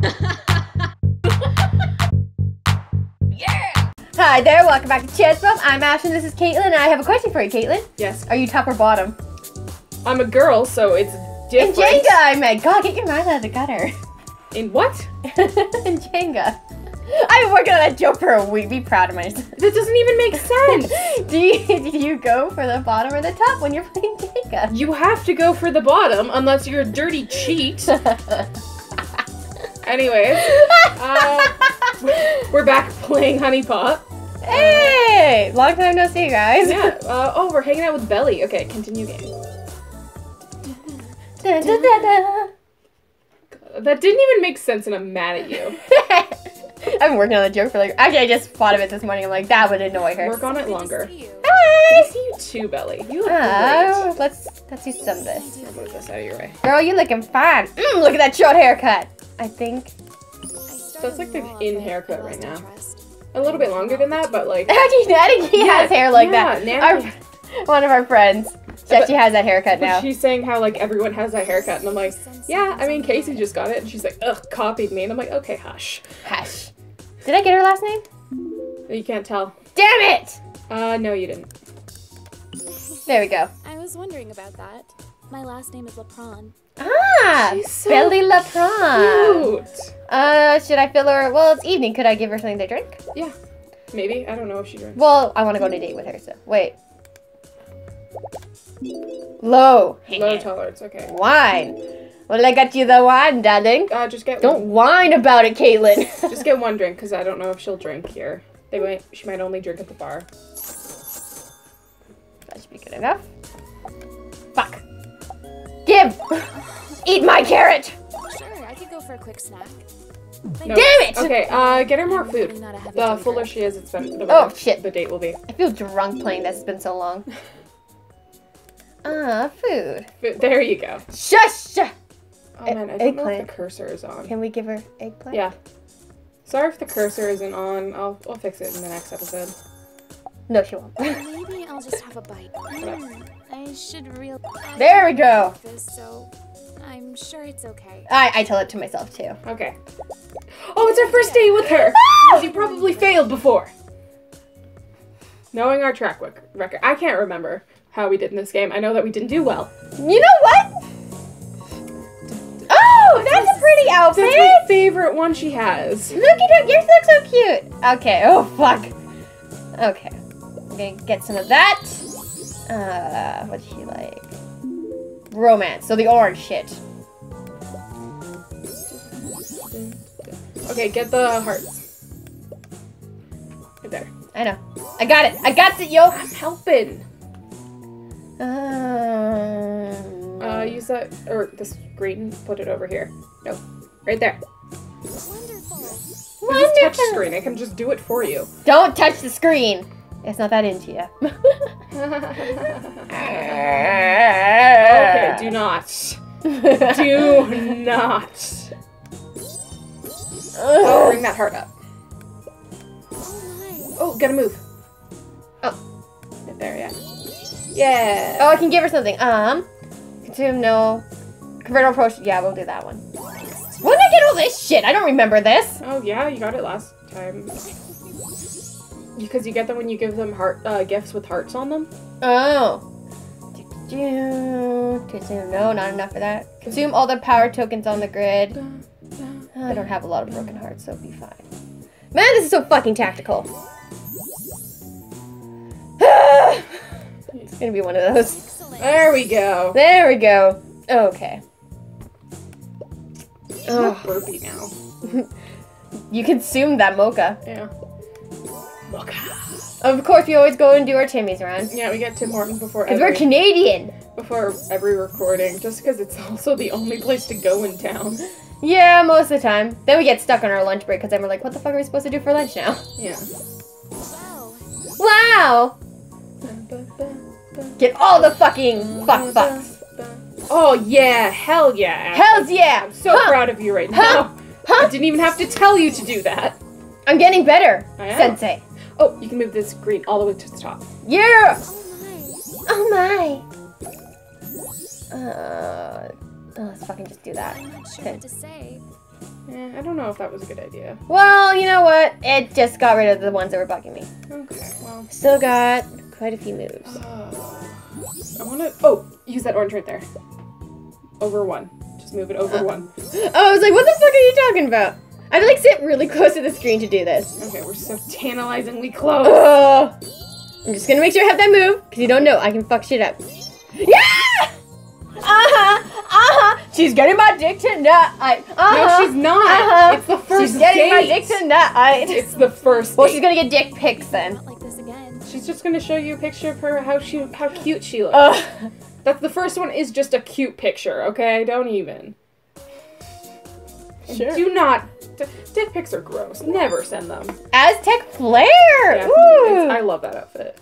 yeah! Hi there, welcome back to Chest Bump. I'm Ash and this is Katelyn and I have a question for you, Katelyn. Yes. Are you top or bottom? I'm a girl, so it's In. Jenga, I meant. God, get your mind out of the gutter. In what? In Jenga. I've been working on that joke for a week. Be proud of myself. That doesn't even make sense. do you do you go for the bottom or the top when you're playing Jenga? you have to go for the bottom unless you're a dirty cheat. Anyways, uh, we're back playing HuniePop. hey, long time no see, guys. Yeah. Uh, oh, we're hanging out with Beli. Okay, continue game. Dun, dun, dun, dun. That didn't even make sense, and I'm mad at you. I've been working on the joke for like. Actually, I just thought of it this morning. I'm like, that would annoy her. Work on it longer. Hi. I see you too, Beli. You look Oh, great. let's let's do some of this. I'll move this out of your way. Girl, you looking fine. Mm, look at that short haircut. I think. That's like the in haircut right now. A little bit longer than that, but like. Actually, I think he has hair like that. yeah, now- Our, one of our friends, she actually has that haircut now. She's saying how like everyone has that haircut, and I'm like, yeah. I mean, Casey just got it, and she's like, ugh, copied me, and I'm like, okay, hush. Hush. Did I get her last name? You can't tell. Damn it! Uh, no, you didn't. There we go. I was wondering about that. My last name is Lapran. Ah, She's so Beli Lapran. Cute. Uh, should I fill her? Well, it's evening. Could I give her something to drink? Yeah, maybe. I don't know if she drinks. Well, I want to go on a date with her, so wait. Low. Low tolerance. Okay. Wine. Well, I got you the wine, darling. Uh, just get Don't whine about it, Katelyn. just get one drink, cause I don't know if she'll drink here. They might. She might only drink at the bar. that should be good enough. Fuck. Give. Eat my carrot. Sure, I could go for a quick snack. No. Damn it! Okay. Uh, get her more food. really not a heavy The drinker. fuller she is, it's been. The Oh, shit. The date will be. I feel drunk playing this. It's been so long. Ah, food. But there you go. Shush! Oh man, I don't know if eggplant. the cursor is on. Can we give her eggplant? Yeah. Sorry if the cursor isn't on. I'll I'll fix it in the next episode. No, she won't. Maybe I'll just have a bite. I should real. There we go. This, so I'm sure it's okay. I, I tell it to myself too. Okay. Oh, it's our first date with her. Because you probably failed before. Knowing our track record, I can't remember how we did in this game. I know that we didn't do well. You know what? Oh, that's a pretty outfit. That's my favorite one she has. Look at her. Yours looks so cute. Okay. Oh fuck. Okay. I'm gonna get some of that. Uh, what's she like? Romance. So the orange shit. Okay, get the hearts. Right there. I know. I got it. I got it, yo. I'm helping. Um, Uh, use that, or this green. put it over here. No, right there. Wonderful. Wonderful. touch screen, I can just do it for you. Don't touch the screen. It's not that into you. okay, do not. Do not. Oh, bring that heart up. Oh Oh, gotta move. Oh. There, yeah. Yeah. Oh, I can give her something. Um, consume no. Convertible potion. Yeah, we'll do that one. When did I get all this shit? I don't remember this. Oh, yeah, you got it last time. Because you get them when you give them heart uh, gifts with hearts on them. Oh. Consume no, not enough for that. Consume all the power tokens on the grid. I don't have a lot of broken hearts, so it'll be fine. Man, this is so fucking tactical. it's gonna be one of those. There we go. There we go. Okay. I'm burpy now. You consumed that mocha. Yeah. Mocha. Of course, we always go and do our Timmy's around. Yeah, we get Tim Hortons before Because we're every, Canadian. before every recording, just because it's also the only place to go in town. Yeah, most of the time. Then we get stuck on our lunch break because then we're like, what the fuck are we supposed to do for lunch now? Yeah. Wow. Wow! Get all the fucking fuck fucks. Oh yeah, hell yeah. Hells yeah! I'm so Huh. proud of you right Huh. now. Huh? I didn't even have to tell you to do that. I'm getting better. Sensei. Oh, you can move this green all the way to the top. Yeah! Oh my. Oh my. Uh, oh, let's fucking just do that. I'm sure Okay. what. Eh, I don't know if that was a good idea. Well, you know what? It just got rid of the ones that were bugging me. Okay, well. Still got quite a few moves. uh, I want to. Oh, use that orange right there. Over one. Just move it over Uh. one. Oh, I was like, what the fuck are you talking about? I have to like sit really close to the screen to do this. Okay, we're so tantalizingly close. Ugh. I'm just gonna make sure I have that move, because you don't know, I can fuck shit up. Yeah! Uh-huh, uh-huh. She's getting my dick tonight. Uh-huh. No, she's not. Uh-huh. It's the first She's getting my dick tonight. It's the first. Well, date. she's gonna get dick pics then. Not like this again. She's just gonna show you a picture of her, how she, how cute she looks. Ugh. That's the first one is just a cute picture, okay? Don't even. Sure. Do not. D- dick pics are gross. Never send them. Aztec flare. Yeah, Ooh. I love that outfit.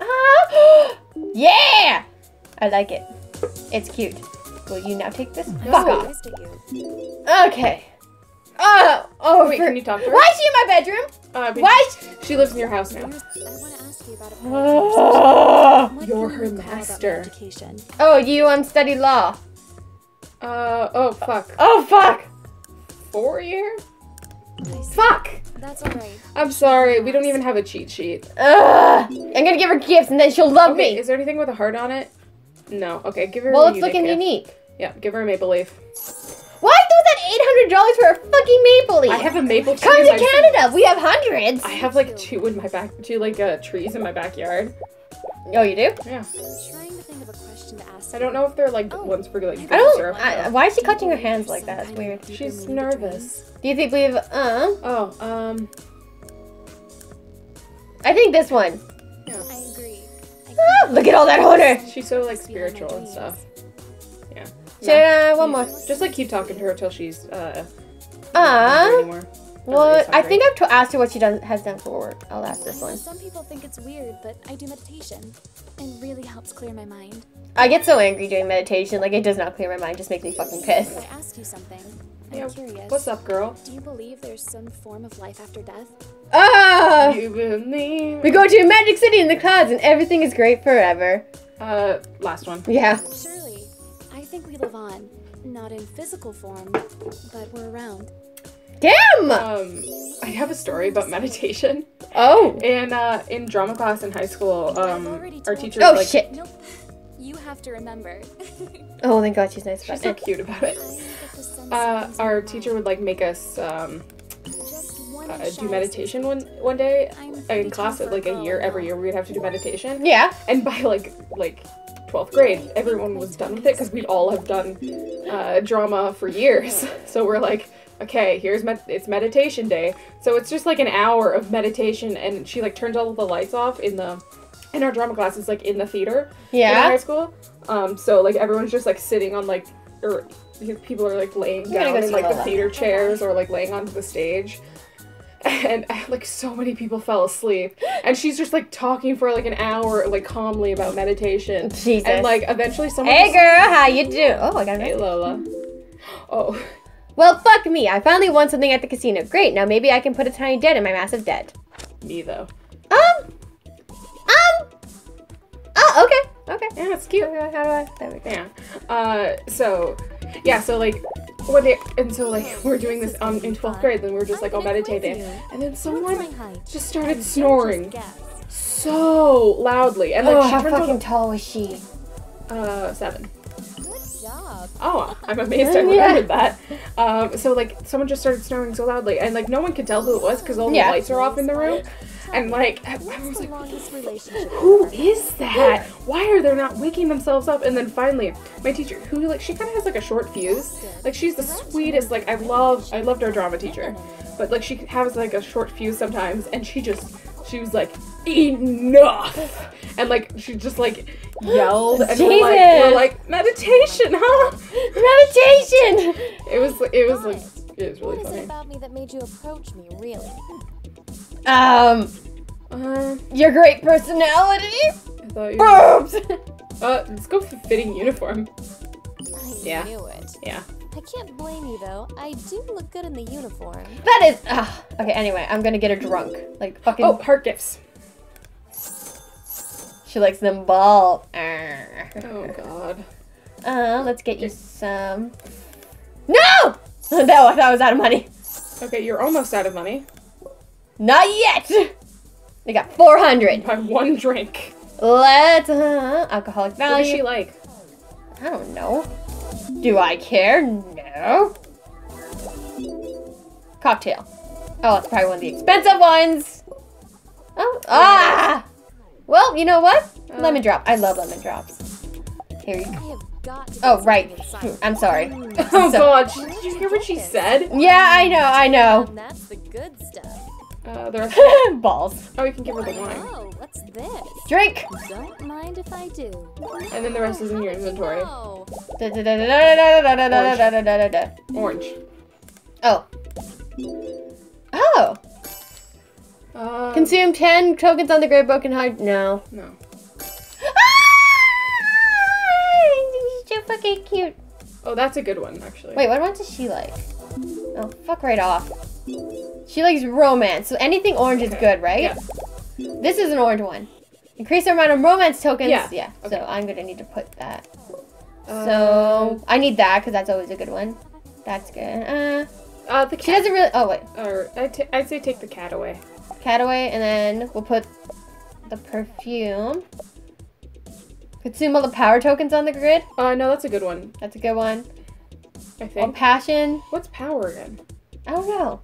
Ah. yeah! I like it. It's cute. Will you now take this? Fuck off. Surprised at you. Okay. Oh, oh, Wait, for- can you talk to her? Why is she in my bedroom? Uh, Why? is- She lives in your house now. I want to ask you about a Oh, What You're her you call that master. oh, you um study law. Uh, oh, fuck. Oh fuck. Four year? Fuck! That's alright. I'm sorry, we don't even have a cheat sheet. Ugh. I'm gonna give her gifts and then she'll love Okay, me. is there anything with a heart on it? No. Okay, give her Well, a it's looking gift. unique. Yeah, give her a maple leaf. Why do that eight hundred dollars for a fucking maple leaf? I have a maple tree. Come to Canada. We have hundreds. I have like two in my back, two like uh, trees in my backyard. Oh, you do? Yeah. Question to ask. I don't know if they're like Oh. ones for like I drinks don't. or. I, why is she clutching her hands like that? It's weird. She's nervous. Do you think we've? Uh, Oh, um, I think this one. No. I agree. Ah, look at all that honor. she's so like spiritual and stuff. Yeah. Yeah. uh, one more? Just like keep talking to her till she's uh. not Hungry anymore. Or Well, I think I've to asked her what she done, has done for work. I'll ask this one. Some people think it's weird, but I do meditation. It really helps clear my mind. I get so angry doing meditation. Like it does not clear my mind. Just makes me fucking Could pissed. I ask you something? I'm Yeah, curious. What's up, girl? Do you believe there's some form of life after death? Ah! You believe? We go to a magic city in the clouds and everything is great forever. Uh, last one. Yeah. Surely. I think we live on. Not in physical form, but we're around. Damn! Um, I have a story about meditation. Oh. In uh, in drama class in high school, um, our told teacher Oh like shit. Nope. You have to remember. Oh, thank God she's nice she's about so cute about it. I get the sense Uh, our teacher would like make us um, uh, do meditation one one day in class. for Like a year, every year we'd have to do meditation. Yeah. And by like like twelfth grade, everyone was done with it because we'd all have done uh, drama for years. So we're like, okay, here's med- it's meditation day. So it's just like an hour of meditation, and she like turns all of the lights off in the in our drama class. It's like in the theater in high school. Um, so like everyone's just like sitting on like or people are like laying gonna down go in like the Lola. theater chairs or like laying onto the stage. And like so many people fell asleep, and she's just like talking for like an hour, like calmly about meditation. Jesus. And like eventually someone. Hey just- girl, how you do? Oh, I got Hey. Lola. Oh, Well, fuck me. I finally won something at the casino. Great. Now maybe I can put a tiny dent in my massive debt. me though. Um. Um. Oh, okay. Okay. Yeah, it's cute. Okay, How do I? There we go. Yeah. Uh, so, yeah, so like, one day, and so like, we're doing this um in 12th grade, then we're just like all meditating, and then someone just started snoring so loudly, and like, Oh, she how turned fucking on, tall was she? uh, seven. Good job. Oh, I'm amazed I Yeah. remembered that. Um, so like, someone just started snoring so loudly, and like, no one could tell who it was because all the Yeah. lights are off in the room, and like, everyone was like, longest relationship? who ever? is that? Why are they not waking themselves up? And then finally, my teacher, who like she kind of has like a short fuse, like she's the sweetest. Like I love, I loved our drama teacher, but like she has like a short fuse sometimes, and she just, she was like enough, and like she just like yelled, and we're like, we're like meditation, huh? Meditation. It was, it was like, it was really What is funny. it about me that made you approach me, really? Um, Uh, your great personality. I thought you. Boobs. Uh, let's go for fitting uniform. I Yeah. knew it. Yeah. I can't blame you though. I do look good in the uniform. That is. Uh, okay. Anyway, I'm gonna get her drunk. Like fucking. Oh, heart gifts. She likes them ball. Oh God. uh, let's get you some. No! that, was, that was out of money. Okay, you're almost out of money. Not yet! They got 400. Buy one drink. Let's, uh, alcoholic What does she like? I don't know. Do I care? No. Cocktail. Oh, it's probably one of the expensive ones. Oh, ah! Well, you know what? Uh. Lemon drop. I love lemon drops. Here you go. have got to get Oh, right. I'm sorry. Oh So- god, did you hear what she said? Yeah, I know, I know. And that's the good stuff. Uh, there are balls. Oh, we can give her the wine. Oh, what's this? Drink! Don't mind if I do. And then the rest is in your inventory. Orange. Oh. Oh! Uh. Consume 10 tokens on the Great broken heart. No. No. Ah! She's so fucking cute. Oh, that's a good one, actually. Wait, what one does she like? Oh, fuck right off. She likes romance, so anything orange is good, right? Yeah. This is an orange one. Increase the amount of romance tokens. Yeah. Yeah. Okay. So I'm gonna need to put that. Uh, So I need that because that's always a good one. That's good. Uh, uh, the cat. she doesn't really. Oh wait, Or I'd, I'd say take the cat away. cat away, and then we'll put the perfume. Consume all the power tokens on the grid. Uh, no, that's a good one. That's a good one. I Or think. passion. What's power again? I don't know.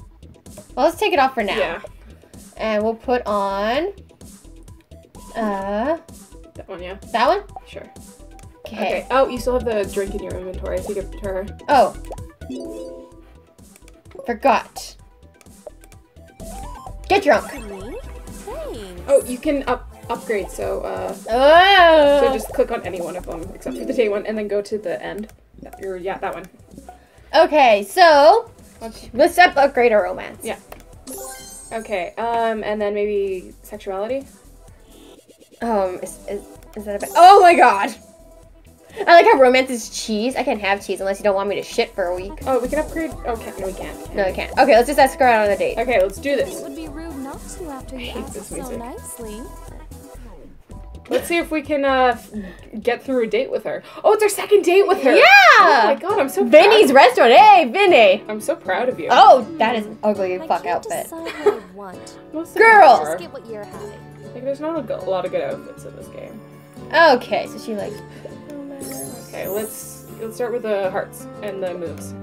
Well, let's take it off for now. Yeah, And we'll put on. Uh, that one. Yeah, that one. sure. Okay. Okay. Oh, you still have the drink in your inventory. I think it to her. Oh. Forgot. Get drunk. me? Oh, you can up upgrade. So, uh, Oh. so just click on any one of them except for the day one, and then go to the end. That, or, yeah, that one. Okay, so Okay. let's up upgrade our romance. Yeah. Okay. Um, and then maybe sexuality. Um, is, is, is that a bad? Oh my god! I like how romance is cheese. I can't have cheese unless you don't want me to shit for a week. Oh, we can upgrade. Okay, no, we can't. No, we can't. Okay, let's just ask her out on a date. Okay, let's do this. It would be rude not to after you hate asked this so nicely. Let's see if we can uh get through a date with her. Oh, it's our second date with her. Yeah! Oh my god, I'm so Vinny's proud. restaurant. Hey, Vinny. I'm so proud of you. Oh, that is an ugly I fuck can't outfit. what I want. Girl! them are. Just get what you're having. Like, there's not a, a lot of good outfits in this game. Okay, so she likes. Okay, let's let's start with the hearts and the moves.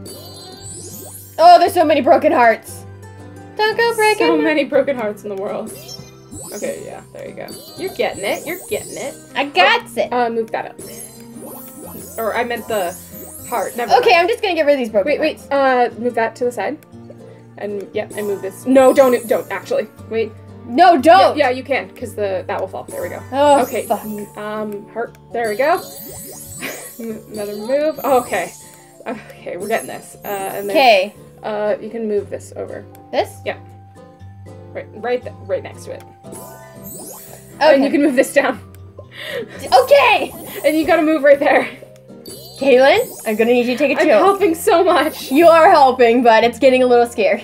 Oh, there's so many broken hearts. Don't go breaking. So many broken hearts in the world. Okay, yeah, there you go. You're getting it. You're getting it. I got it. Uh, move that up. Or I meant the heart. Never Okay, mind. I'm just gonna get rid of these broken Wait, wait. Uh, move that to the side. And yep, and move this. No, don't, don't actually. Wait. No, don't. yeah, you can, cause the that will fall. There we go. Oh, okay. fuck. Um, heart. There we go. Another move. Okay. Okay, we're getting this. Uh, and then Okay, uh, you can move this over. this. Yeah. Right, right, right next to it. Okay. And you can move this down. Okay. And you gotta move right there. Kaylin, I'm gonna need you to take a chill. I'm helping so much. You are helping, but it's getting a little scary.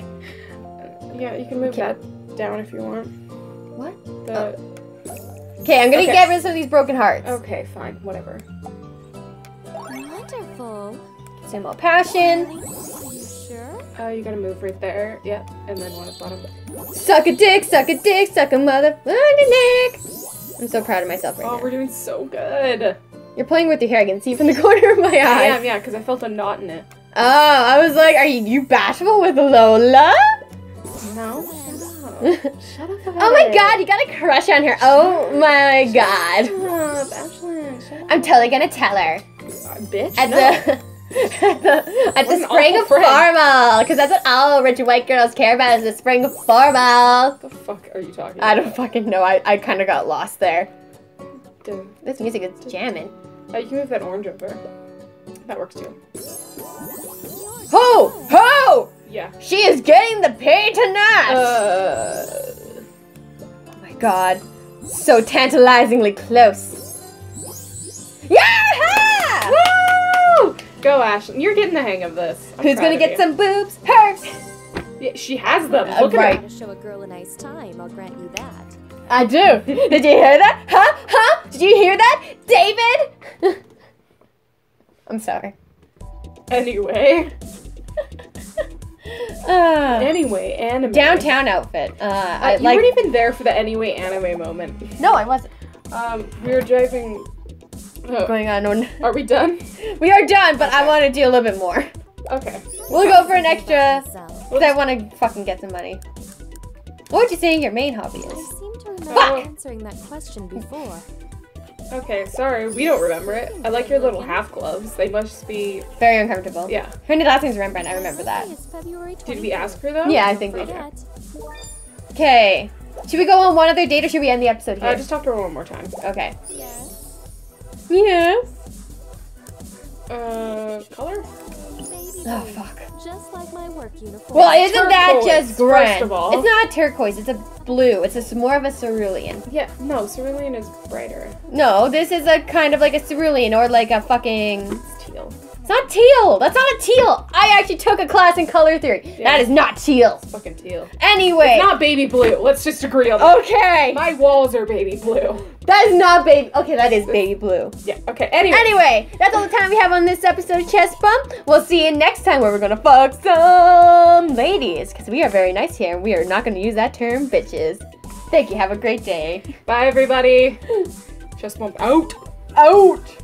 Yeah, you can move Okay. that down if you want. What? The, oh. Okay, I'm gonna Okay. get rid of some of these broken hearts. Okay, fine, whatever. Wonderful. Some more passion. Uh, you gotta move right there. Yep, and then one at the bottom. Suck a dick, suck a dick, suck a mother dick. I'm so proud of myself right Oh, now. Oh, we're doing so good. You're playing with your hair. I can see from the corner of my eye. I am, yeah, because I felt a knot in it. Oh, I was like, are you, you bashful with Lola? No. oh Shut up. Oh my god, you got a crush on her. Oh my god. Shut up, Ashlyn. Shut up. I'm totally gonna tell her. Uh, bitch. At no. the at the, at the spring of friend. formal, because that's what all rich white girls care about is the spring of formal. What the fuck are you talking I about? don't fucking know. I, I kind of got lost there. Dude. This music is jamming. You can move that orange over. That works too. Ho ho! Yeah. She is getting the pay tonight. Uh, oh my god, so tantalizingly close. Yeah! Woo! Go, Ashlyn. You're getting the hang of this. I'm Who's gonna get you. some boobs? Her. Yeah, she has them. Uh, Look at right. her. To show a girl a nice time, I'll grant you that. I do. Did you hear that? Huh? Huh? Did you hear that, David? I'm sorry. Anyway. Uh, Anyway, anime. downtown outfit. Uh, Uh, I you like. weren't even there for the anyway anime moment. No, I wasn't. Um, we were driving. Oh, Going on. one- are we done? We are done, but I want to do a little bit more. Okay. We'll go for an extra. Myself. Because I want to fucking get some money. What would you say your main hobby is? I is? seem to remember Fuck! answering that question before. Okay, sorry, we don't remember it. I like your little half gloves. They must be. Very uncomfortable. Yeah. Her last name's Rembrandt. I remember that. Today is February Did we ask her though? Yeah, I think we did. Okay. Should we go on one other date or should we end the episode here? Uh, just talk to her one more time. Okay. Yes. Yes. Uh, color? Baby Oh fuck. Just like my work uniform. Well, isn't that just grand? first of all. It's not turquoise. It's a blue. It's a, more of a cerulean. Yeah, no, cerulean is brighter. No, this is a kind of like a cerulean or like a fucking. It's not teal. That's not a teal. I actually took a class in color theory. Yeah. That is not teal. It's fucking teal. Anyway. Not baby blue. Let's just agree on that. okay. My walls are baby blue. That is not baby. Okay, that is baby blue. Yeah, okay, anyway. Anyway, that's all the time we have on this episode of Chest Bump. We'll see you next time where we're gonna fuck some ladies. Because we are very nice here and we are not gonna use that term, bitches. Thank you. Have a great day. Bye, everybody. Chest bump out. Out!